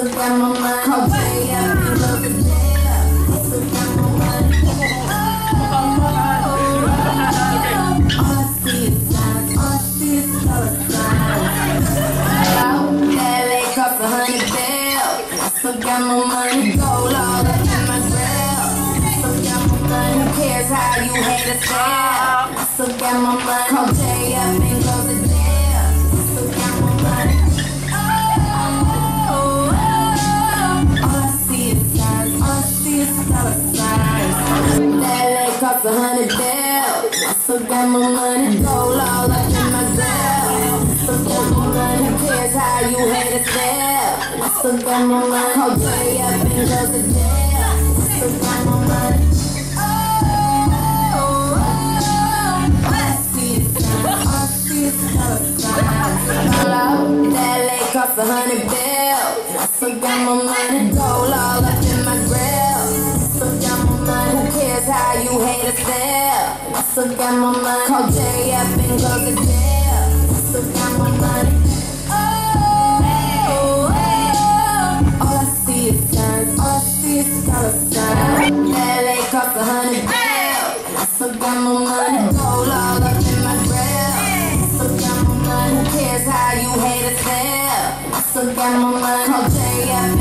is signs, all I see is dollar signs. LA cost a hundred bills. I still got my money, gold all up in my grill. Still got my money, who cares how you hate it feel? I still got my money, Cost a hundred bills. I still got my money, gold all up in my grill. Still got my money, cares how you hate it feel? I still got my money, call Jay up close the deal. Still got my money. Oh, oh, oh. All I all I is dollar signs. Hello, that cost a hundred bills. I still got my money, gold all up still got my money, call Jay up and close the deal. Still got my money. Oh, oh. All I see is signs, all I see is dollar signs. LA cost a hundred bills. I still got my money, gold all up in my grill. Still got my money, who cares how you hate feel? I still got my money, call Jay up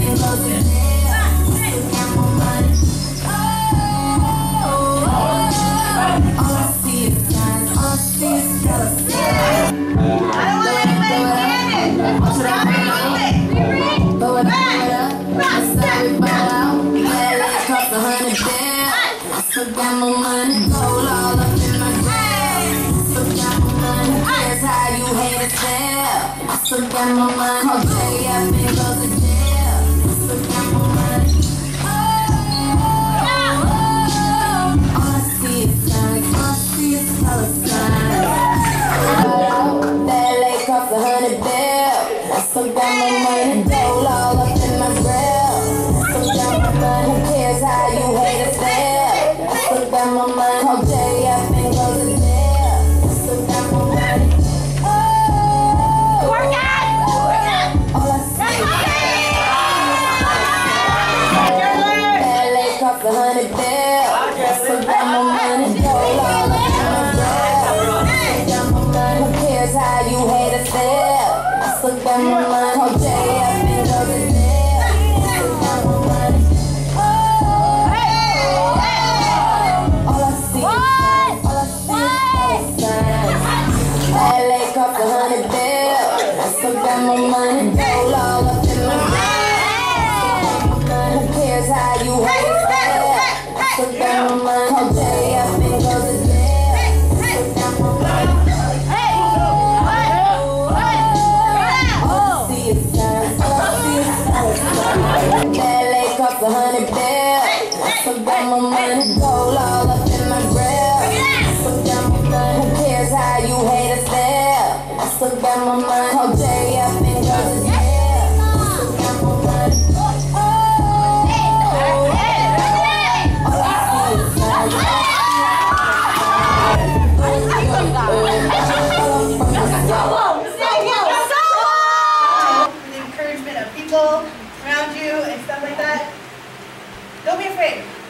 bills. I still got my money, gold all up in my my money, who how you hate it feel? I still got my money, a hundred bills. I still got my money, money, who cares how you hate it feel? I still got my money, call got my money, gold all up in my grill. Still got my money, who cares how you hate it feel? I still got my money,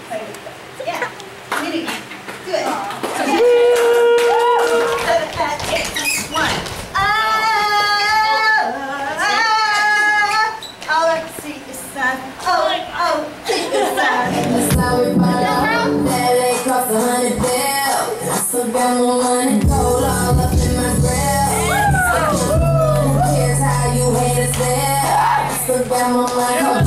Yeah. Uh, all I see is. Oh, oh, that hundred bill. I still got money, all up in my grill. Who cares how you hate us there? I still got money.